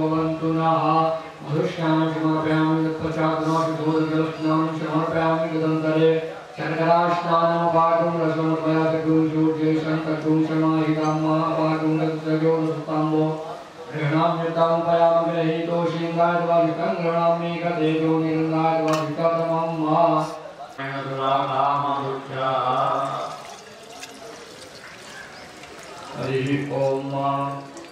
भवन्तु नः मधुश्यामं समर्पयामि तत्पश्चात् समर्पयामि तदन्तरे शर्करास्नानं रसमर्पया चक्रुं सूर्ये शङ्कटुं समाहितां मा पाठं तत्सजो सुताम्बो गृह्णां निर्तामुपयामि गृहीतो गृह्णामि कदेजो निरङ्गाद्वादितमं मा हरिः ॐ मा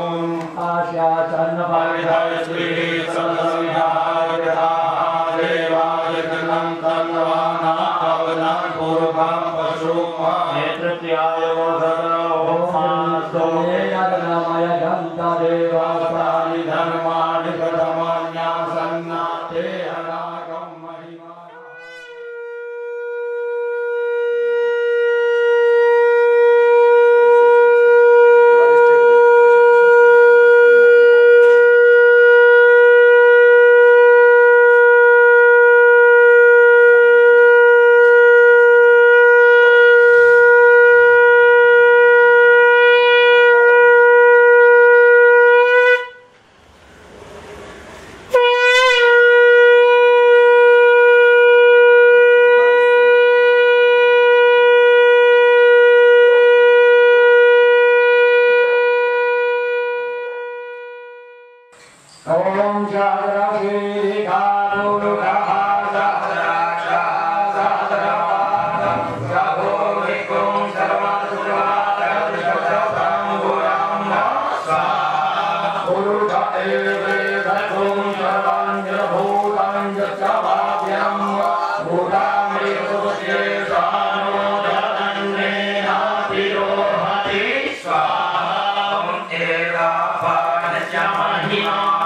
ॐ आशाचन्नपारिधाय श्रीः सन्दविधाय ॐ स्वाहा